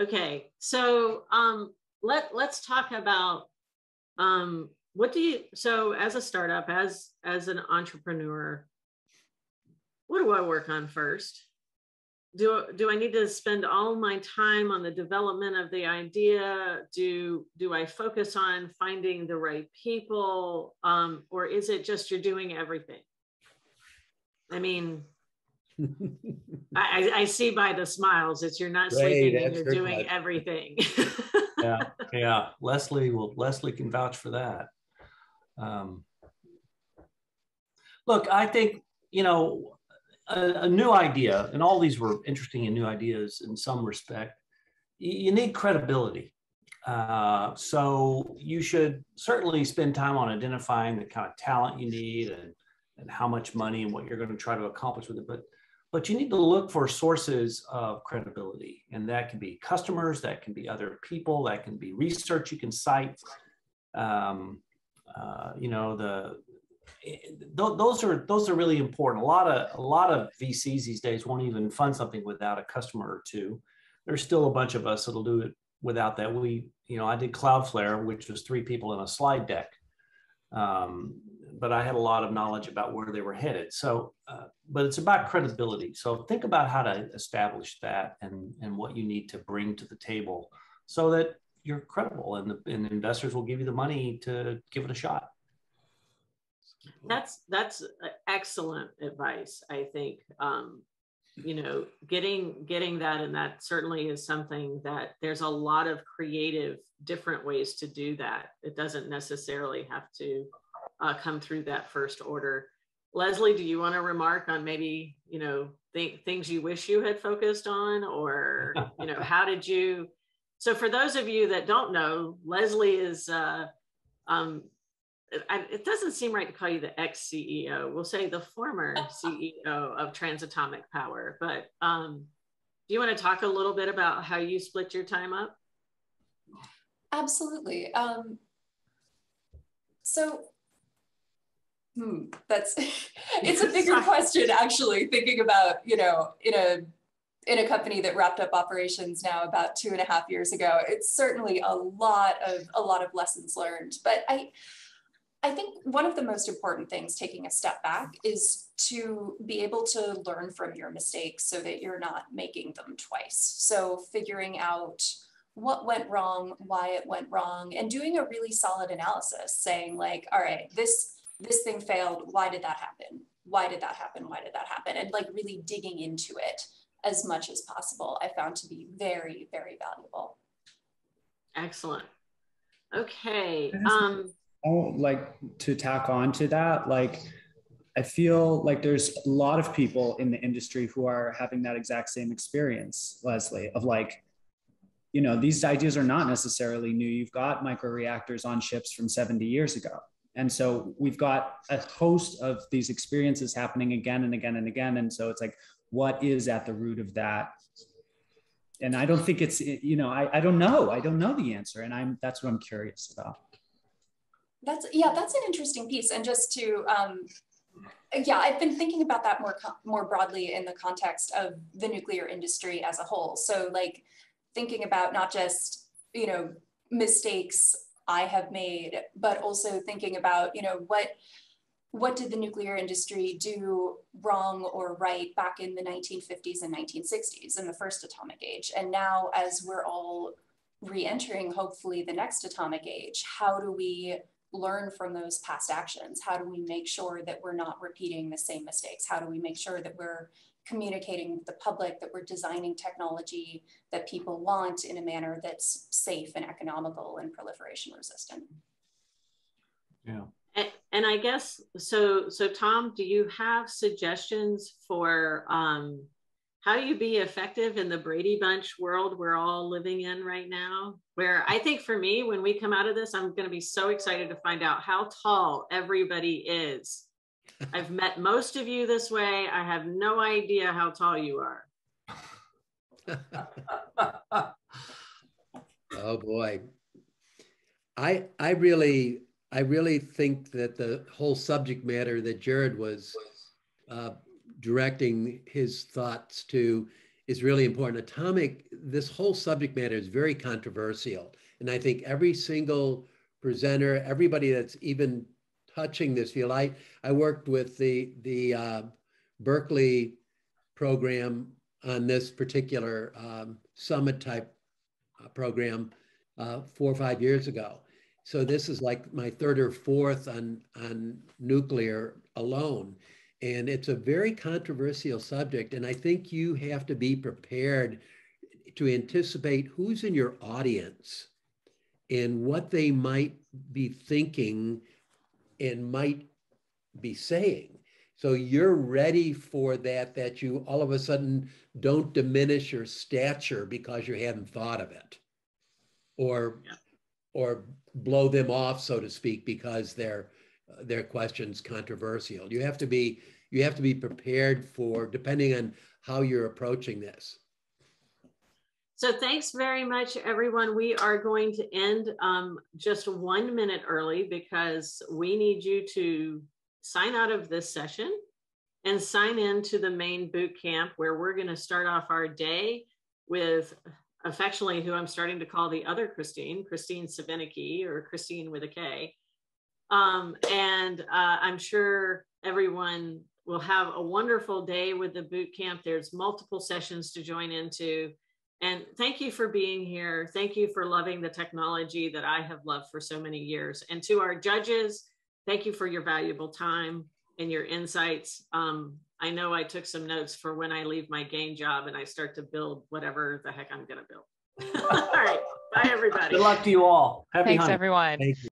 Okay, so um, let let's talk about um, what do you so as a startup, as as an entrepreneur, what do I work on first? Do, do I need to spend all my time on the development of the idea? Do do I focus on finding the right people, um, or is it just you're doing everything? I mean, I, I, see by the smiles it's you're not sleeping and you're doing everything. yeah, yeah. Leslie will. Leslie can vouch for that. Um, look, I think you know a, a, new idea, and all these were interesting and new ideas in some respect. You, need credibility. Uh, so you should certainly spend time on identifying the kind of talent you need and, and how much money and what you're going to try to accomplish with it. But but you need to look for sources of credibility. And that can be customers, that can be other people, that can be research you can cite. Um, uh, you know, the those are those are really important. A lot of a lot of VCs these days won't even fund something without a customer or two. There's still a bunch of us that'll do it without that. We, you know, I did Cloudflare, which was three people in a slide deck. Um, but I had a lot of knowledge about where they were headed. So, uh, but it's about credibility. So think about how to establish that and, and what you need to bring to the table so that you're credible and the and investors will give you the money to give it a shot. That's that's excellent advice. I think um, you know getting getting that and that certainly is something that there's a lot of creative different ways to do that. It doesn't necessarily have to uh, come through that first order. Leslie, do you want to remark on maybe, you know, th- things you wish you had focused on or, you know, how did you, so for those of you that don't know, Leslie is, uh, um, it doesn't seem right to call you the ex CEO. We'll say the former CEO of Transatomic Power. But um, do you want to talk a little bit about how you split your time up? Absolutely. Um, so hmm, that's it's a bigger question actually thinking about you know in a in a company that wrapped up operations now about two and a half years ago it's certainly a lot of a lot of lessons learned but i i think one of the most important things taking a step back is to be able to learn from your mistakes so that you're not making them twice. So figuring out what went wrong why it went wrong and doing a really solid analysis saying like all right this this thing failed. Why did that happen? Why did that happen? Why did that happen? And like really digging into it as much as possible i found to be very very valuable. Excellent. Okay um like to tack on to that like i feel like there's a lot of people in the industry who are having that exact same experience leslie of like you know these ideas are not necessarily new you've got microreactors on ships from 70 years ago and so we've got a host of these experiences happening again and again and again. And so it's like, what is at the root of that? And I don't think it's, you know, I, I don't know. I don't know the answer. And I'm, that's what I'm curious about. That's, yeah, that's an interesting piece. And just to, um, yeah, I've been thinking about that more, more broadly in the context of the nuclear industry as a whole. So like thinking about not just, you know, mistakes I have made, but also thinking about, you know, what what did the nuclear industry do wrong or right back in the 1950s and 1960s in the first atomic age? And now, as we're all re entering, hopefully, the next atomic age, how do we learn from those past actions? How do we make sure that we're not repeating the same mistakes? How do we make sure that we're communicating with the public that we're designing technology that people want in a manner that's safe and economical and proliferation resistant. Yeah. And, and I guess so. So Tom, do you have suggestions for um, how you be effective in the Brady Bunch world we're all living in right now? Where I think for me, when we come out of this, I'm going to be so excited to find out how tall everybody is I've met most of you this way. I have no idea how tall you are. oh boy. I I really I really think that the whole subject matter that Jared was uh, directing his thoughts to is really important. Atomic, this whole subject matter is very controversial. And I think every single presenter, everybody that's even touching this field. I, I worked with the, the uh, Berkeley program on this particular um, summit type uh, program uh, four or five years ago. So this is like my third or fourth on, on nuclear alone. And it's a very controversial subject. And I think you have to be prepared to anticipate who's in your audience and what they might be thinking and might be saying. So you're ready for that, that you all of a sudden don't diminish your stature because you hadn't thought of it or, yeah. or blow them off, so to speak, because their, uh, their question's controversial. You have to be, you have to be prepared for, depending on how you're approaching this. So thanks very much, everyone. We are going to end um, just one minute early because we need you to sign out of this session and sign in to the main boot camp where we're going to start off our day with affectionately who I'm starting to call the other Christine, Christine Savinicki or Christine with a K. Um, and uh, I'm sure everyone will have a wonderful day with the boot camp. There's multiple sessions to join into. And thank you for being here. Thank you for loving the technology that I have loved for so many years. And to our judges, thank you for your valuable time and your insights. Um, I know I took some notes for when I leave my GAIN job and I start to build whatever the heck I'm going to build. all right. Bye, everybody. Good luck to you all. Happy Thanks, hunting. everyone. Thank